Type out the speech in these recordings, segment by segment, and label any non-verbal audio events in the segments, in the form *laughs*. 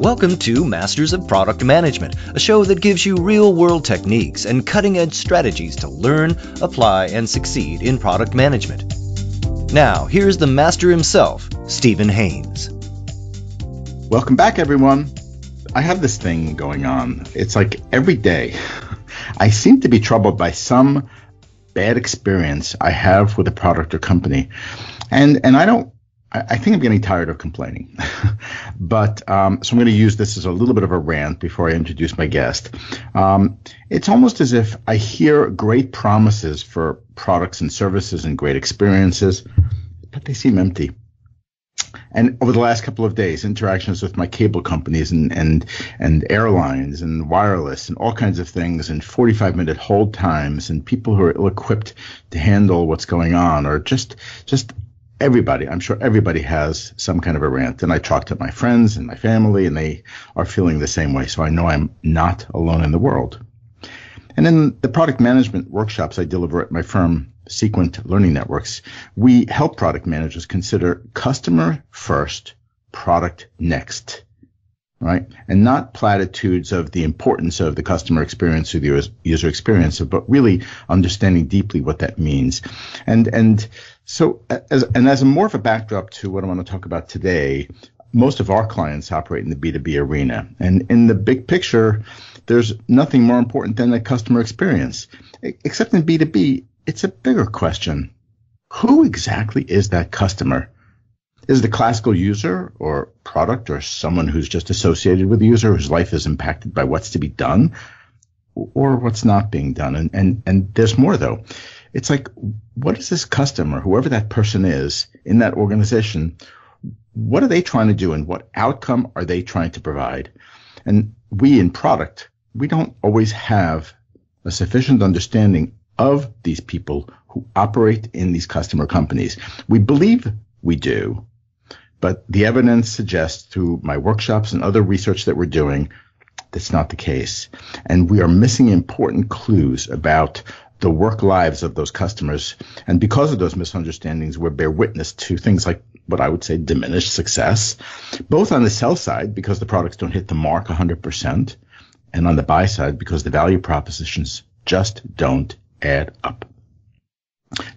Welcome to Masters of Product Management, a show that gives you real world techniques and cutting edge strategies to learn, apply, and succeed in product management. Now, here's the master himself, Steven Haines. Welcome back, everyone. I have this thing going on. It's like every day *laughs* I seem to be troubled by some bad experience I have with a product or company. And and I don't I, think I'm getting tired of complaining. *laughs* but um, so I'm going to use this as a little bit of a rant before I introduce my guest. Um, it's almost as if I hear great promises for products and services and great experiences, but they seem empty. And over the last couple of days, interactions with my cable companies and, and, and airlines and wireless and all kinds of things and 45 minute hold times and people who are ill equipped to handle what's going on or just, just everybody, I'm sure everybody has some kind of a rant. And I talk to my friends and my family, and they are feeling the same way. So I know I'm not alone in the world. And in the product management workshops I deliver at my firm, Sequent Learning Networks, we help product managers consider customer first, product next right? And not platitudes of the importance of the customer experience or the user experience, but really understanding deeply what that means. And and so as and as a more of a backdrop to what I want to talk about today, most of our clients operate in the B2B arena. And in the big picture, there's nothing more important than the customer experience. Except in B2B, it's a bigger question. Who exactly is that customer? Is the classical user or product or someone who's just associated with the user whose life is impacted by what's to be done or what's not being done. And, and, and there's more though. It's like, what is this customer, whoever that person is in that organization, what are they trying to do and what outcome are they trying to provide? And we in product, we don't always have a sufficient understanding of these people who operate in these customer companies. We believe we do, but the evidence suggests through my workshops and other research that we're doing, that's not the case. And we are missing important clues about the work lives of those customers. And because of those misunderstandings, we bear witness to things like what I would say diminished success, both on the sell side, because the products don't hit the mark 100%, and on the buy side, because the value propositions just don't add up.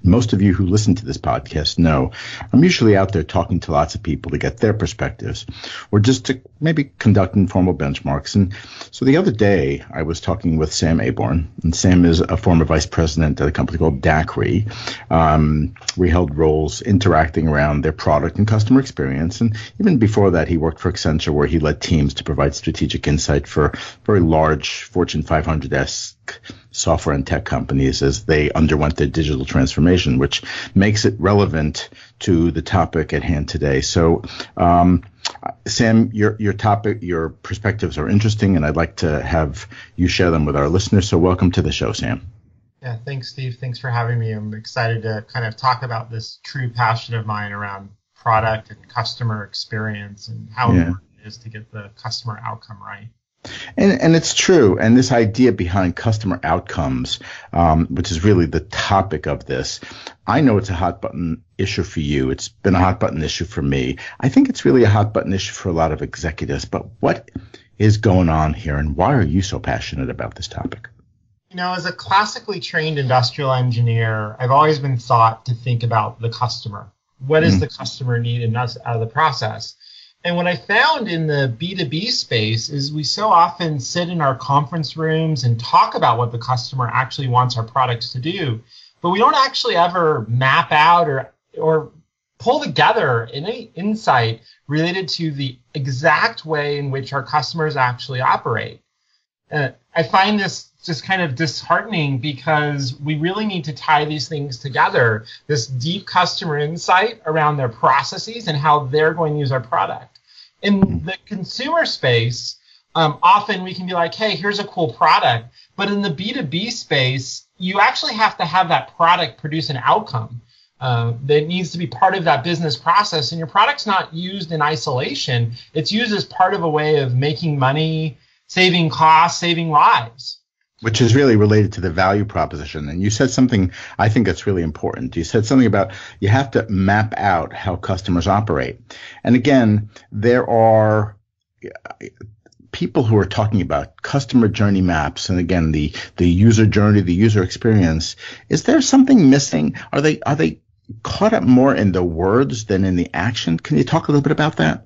Most of you who listen to this podcast know I'm usually out there talking to lots of people to get their perspectives or just to maybe conduct informal benchmarks. And so the other day I was talking with Sam Aborne, and Sam is a former vice president at a company called Dacry. Um, we held roles interacting around their product and customer experience. And even before that, he worked for Accenture where he led teams to provide strategic insight for very large Fortune 500 esque software and tech companies as they underwent their digital transformation, which makes it relevant to the topic at hand today. So, um, Sam, your your topic, your perspectives are interesting, and I'd like to have you share them with our listeners. So, welcome to the show, Sam. Yeah, thanks, Steve. Thanks for having me. I'm excited to kind of talk about this true passion of mine around product and customer experience and how yeah. important it is to get the customer outcome right. And, and it's true. And this idea behind customer outcomes, um, which is really the topic of this, I know it's a hot button issue for you. It's been a hot button issue for me. I think it's really a hot button issue for a lot of executives. But what is going on here, and why are you so passionate about this topic? You know, as a classically trained industrial engineer, I've always been thought to think about the customer. What does mm-hmm. the customer need in us out of the process? And what I found in the B2B space is we so often sit in our conference rooms and talk about what the customer actually wants our products to do, but we don't actually ever map out or or pull together any insight related to the exact way in which our customers actually operate. Uh, I find this just kind of disheartening because we really need to tie these things together this deep customer insight around their processes and how they're going to use our product. In the consumer space, um, often we can be like, hey, here's a cool product. But in the B2B space, you actually have to have that product produce an outcome. Uh, that needs to be part of that business process. And your product's not used in isolation, it's used as part of a way of making money, saving costs, saving lives which is really related to the value proposition. And you said something I think that's really important. You said something about you have to map out how customers operate. And again, there are people who are talking about customer journey maps and again the the user journey, the user experience, is there something missing? Are they are they caught up more in the words than in the action? Can you talk a little bit about that?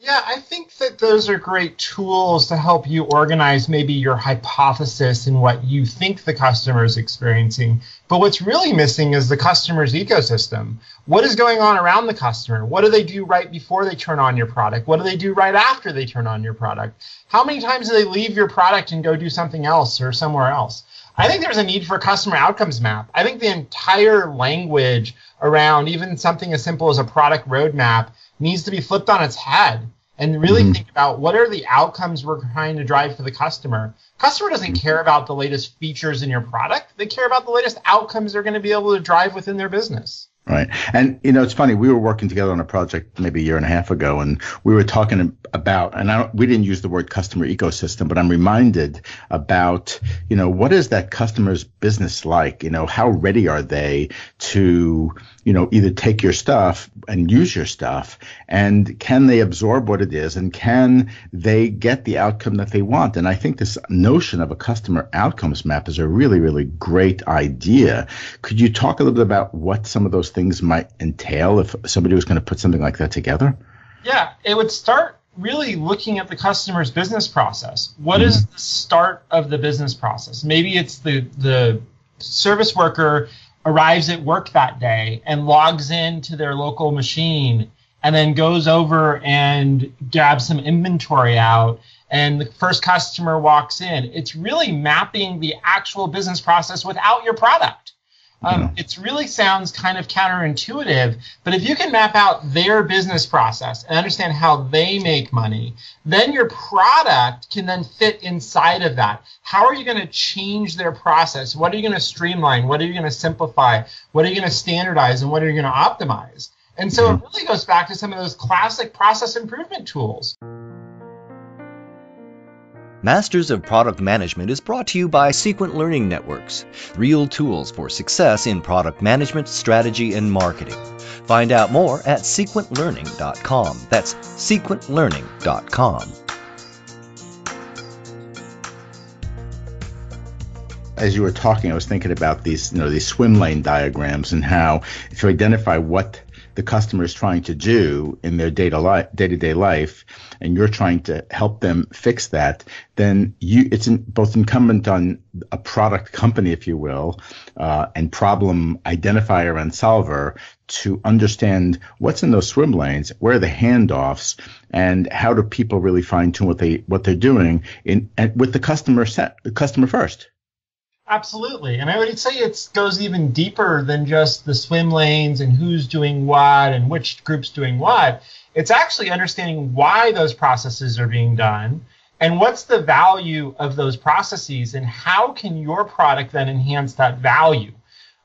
Yeah, I think that those are great tools to help you organize maybe your hypothesis and what you think the customer is experiencing. But what's really missing is the customer's ecosystem. What is going on around the customer? What do they do right before they turn on your product? What do they do right after they turn on your product? How many times do they leave your product and go do something else or somewhere else? I think there's a need for a customer outcomes map. I think the entire language around even something as simple as a product roadmap needs to be flipped on its head and really mm-hmm. think about what are the outcomes we're trying to drive for the customer. Customer doesn't mm-hmm. care about the latest features in your product. They care about the latest outcomes they're going to be able to drive within their business. Right. And, you know, it's funny. We were working together on a project maybe a year and a half ago, and we were talking about, and I we didn't use the word customer ecosystem, but I'm reminded about, you know, what is that customer's business like? You know, how ready are they to, you know, either take your stuff and use your stuff, and can they absorb what it is, and can they get the outcome that they want? And I think this notion of a customer outcomes map is a really, really great idea. Could you talk a little bit about what some of those things might entail if somebody was going to put something like that together? Yeah, it would start really looking at the customer's business process. What mm-hmm. is the start of the business process? Maybe it's the the service worker arrives at work that day and logs into their local machine and then goes over and grabs some inventory out and the first customer walks in. It's really mapping the actual business process without your product. Um, It really sounds kind of counterintuitive, but if you can map out their business process and understand how they make money, then your product can then fit inside of that. How are you going to change their process? What are you going to streamline? What are you going to simplify? What are you going to standardize? And what are you going to optimize? And so it really goes back to some of those classic process improvement tools. Masters of Product Management is brought to you by Sequent Learning Networks, real tools for success in product management, strategy, and marketing. Find out more at sequentlearning.com. That's sequentlearning.com. As you were talking, I was thinking about these, you know, these swim lane diagrams and how to identify what the customer is trying to do in their day-to-day life and you're trying to help them fix that then you it's in, both incumbent on a product company if you will uh, and problem identifier and solver to understand what's in those swim lanes where are the handoffs and how do people really fine tune what they what they're doing in with the customer set the customer first Absolutely. And I would say it goes even deeper than just the swim lanes and who's doing what and which group's doing what. It's actually understanding why those processes are being done and what's the value of those processes and how can your product then enhance that value.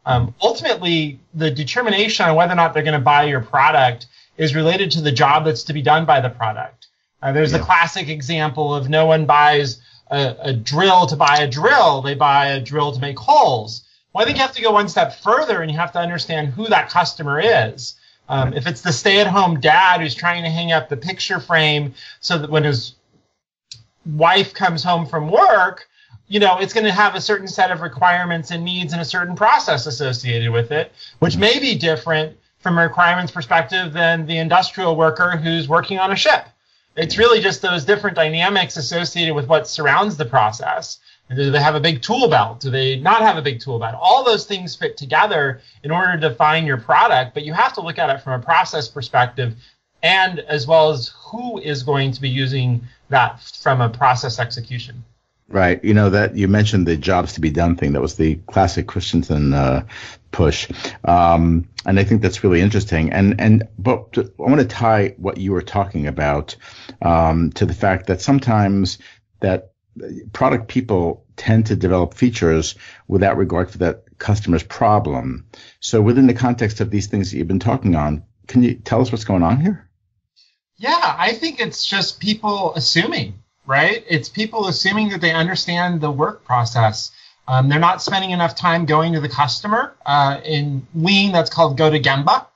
Um, ultimately, the determination on whether or not they're going to buy your product is related to the job that's to be done by the product. Uh, there's yeah. the classic example of no one buys a, a drill to buy a drill. They buy a drill to make holes. Well, I think you have to go one step further and you have to understand who that customer is. Um, if it's the stay-at-home dad who's trying to hang up the picture frame so that when his wife comes home from work, you know, it's going to have a certain set of requirements and needs and a certain process associated with it, which may be different from a requirements perspective than the industrial worker who's working on a ship. It's really just those different dynamics associated with what surrounds the process. Do they have a big tool belt? Do they not have a big tool belt? All those things fit together in order to define your product, but you have to look at it from a process perspective and as well as who is going to be using that from a process execution. Right. You know that you mentioned the jobs to be done thing. That was the classic Christensen uh, push, um, and I think that's really interesting. And and but I want to tie what you were talking about um, to the fact that sometimes that product people tend to develop features without regard for that customer's problem. So within the context of these things that you've been talking on, can you tell us what's going on here? Yeah, I think it's just people assuming right? It's people assuming that they understand the work process. Um, they're not spending enough time going to the customer. Uh, in Lean, that's called go to Gemba.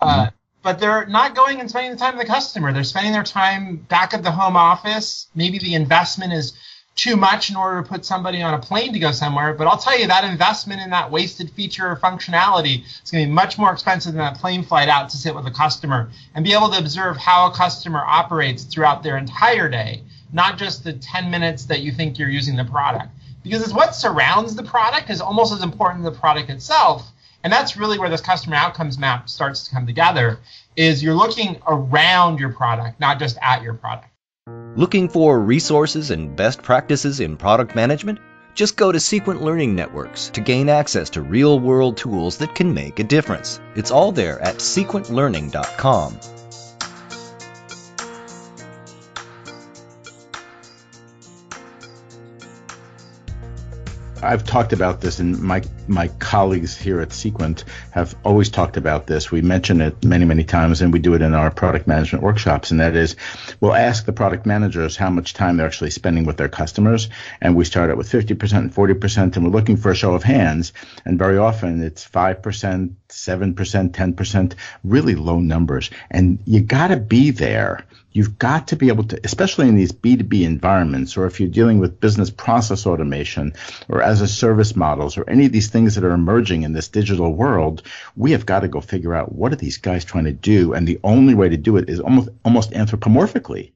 Uh, mm-hmm. But they're not going and spending the time with the customer. They're spending their time back at the home office. Maybe the investment is too much in order to put somebody on a plane to go somewhere. But I'll tell you that investment in that wasted feature or functionality is going to be much more expensive than that plane flight out to sit with a customer and be able to observe how a customer operates throughout their entire day, not just the 10 minutes that you think you're using the product. Because it's what surrounds the product is almost as important as the product itself. And that's really where this customer outcomes map starts to come together is you're looking around your product, not just at your product. Looking for resources and best practices in product management? Just go to Sequent Learning Networks to gain access to real world tools that can make a difference. It's all there at sequentlearning.com. I've talked about this, and my my colleagues here at Sequent have always talked about this. We mention it many, many times, and we do it in our product management workshops. And that is, we'll ask the product managers how much time they're actually spending with their customers, and we start out with 50% and 40%, and we're looking for a show of hands. And very often it's 5%, 7%, 10%, really low numbers. And you got to be there you've got to be able to, especially in these B2B environments, or if you're dealing with business process automation or as a service models or any of these things that are emerging in this digital world, we have got to go figure out what are these guys trying to do. And the only way to do it is almost, almost anthropomorphically.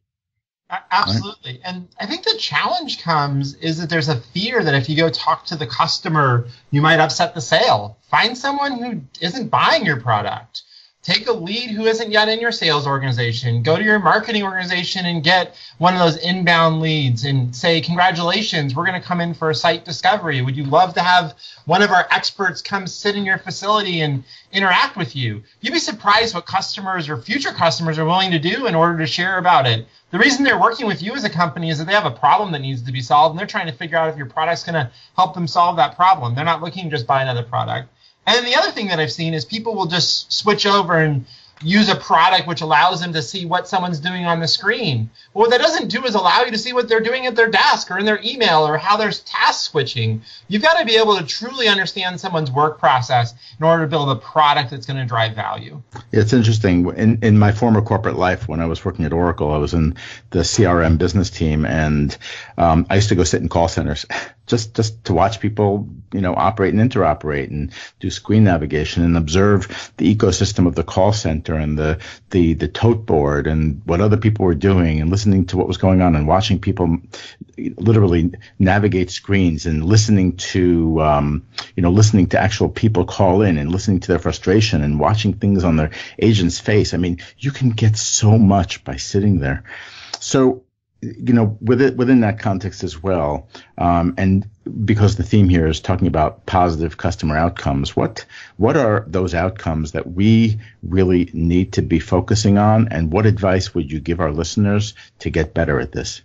Absolutely. Right? And I think the challenge comes is that there's a fear that if you go talk to the customer, you might upset the sale. Find someone who isn't buying your product take a lead who isn't yet in your sales organization. Go to your marketing organization and get one of those inbound leads and say congratulations we're going to come in for a site discovery. Would you love to have one of our experts come sit in your facility and interact with you? You'd be surprised what customers or future customers are willing to do in order to share about it. The reason they're working with you as a company is that they have a problem that needs to be solved and they're trying to figure out if your product's going to help them solve that problem. They're not looking to just buy another product and the other thing that I've seen is people will just switch over and use a product which allows them to see what someone's doing on the screen. Well, what that doesn't do is allow you to see what they're doing at their desk or in their email or how they're task switching. You've got to be able to truly understand someone's work process in order to build a product that's going to drive value. It's interesting. In, in my former corporate life, when I was working at Oracle, I was in the CRM business team, and um, I used to go sit in call centers *laughs* just just to watch people you know operate and interoperate and do screen navigation and observe the ecosystem of the call center and the the the tote board and what other people were doing and listening to what was going on and watching people literally navigate screens and listening to um, you know listening to actual people call in and listening to their frustration and watching things on their agent's face. I mean you can get so much by sitting there. So you know, within within that context as well, um, and because the theme here is talking about positive customer outcomes, what what are those outcomes that we really need to be focusing on, and what advice would you give our listeners to get better at this?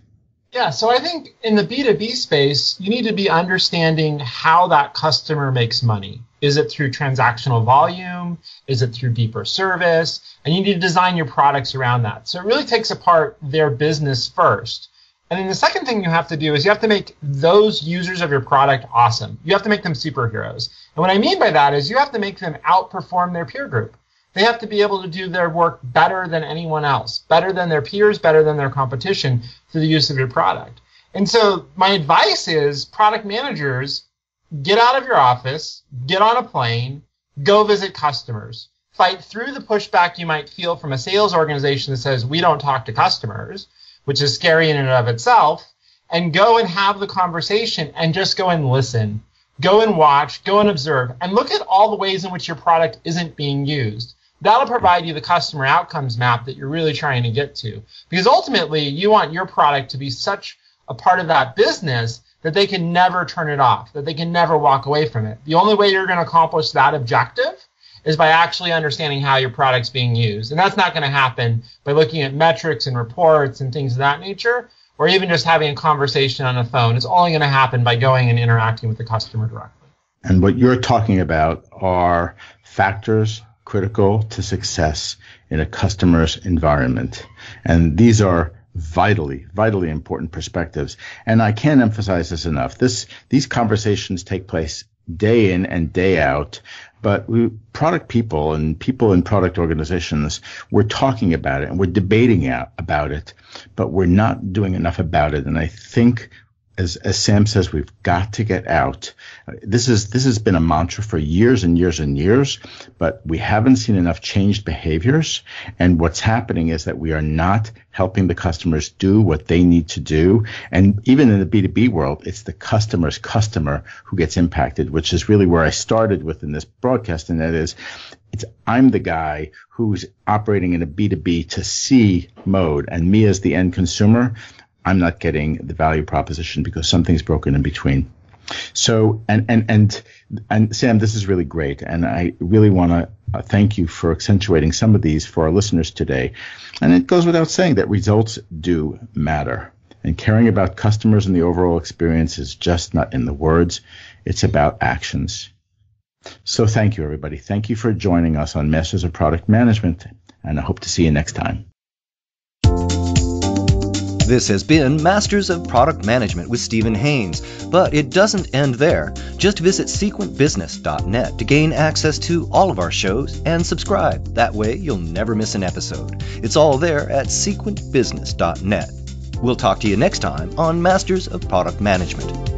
Yeah, so I think in the B2B space, you need to be understanding how that customer makes money. Is it through transactional volume? Is it through deeper service? And you need to design your products around that. So it really takes apart their business first. And then the second thing you have to do is you have to make those users of your product awesome. You have to make them superheroes. And what I mean by that is you have to make them outperform their peer group. They have to be able to do their work better than anyone else, better than their peers, better than their competition through the use of your product. And so my advice is product managers get out of your office, get on a plane, go visit customers. Fight through the pushback you might feel from a sales organization that says we don't talk to customers, which is scary in and of itself, and go and have the conversation and just go and listen. Go and watch, go and observe, and look at all the ways in which your product isn't being used that'll provide you the customer outcomes map that you're really trying to get to. Because ultimately, you want your product to be such a part of that business that they can never turn it off, that they can never walk away from it. The only way you're going to accomplish that objective is by actually understanding how your product's being used. And that's not going to happen by looking at metrics and reports and things of that nature, or even just having a conversation on a phone. It's only going to happen by going and interacting with the customer directly. And what you're talking about are factors critical to success in a customer's environment. And these are vitally, vitally important perspectives. And I can't emphasize this enough. This, these conversations take place day in and day out but we, product people and people in product organizations, we're talking about it and we're debating about it, but we're not doing enough about it. And I think as, as Sam says, we've got to get out. This is this has been a mantra for years and years and years, but we haven't seen enough changed behaviors. And what's happening is that we are not helping the customers do what they need to do. And even in the B2B world, it's the customer's customer who gets impacted, which is really where I started with in this broadcast. And that is, it's I'm the guy who's operating in a B2B to C mode, and me as the end consumer. I'm not getting the value proposition because something's broken in between. So, and, and, and, and Sam, this is really great. And I really want to uh, thank you for accentuating some of these for our listeners today. And it goes without saying that results do matter. And caring about customers and the overall experience is just not in the words, it's about actions. So thank you, everybody. Thank you for joining us on Masters of Product Management, and I hope to see you next time. This has been Masters of Product Management with Steven Haines, but it doesn't end there. Just visit sequentbusiness.net to gain access to all of our shows and subscribe. That way, you'll never miss an episode. It's all there at sequentbusiness.net. We'll talk to you next time on Masters of Product Management.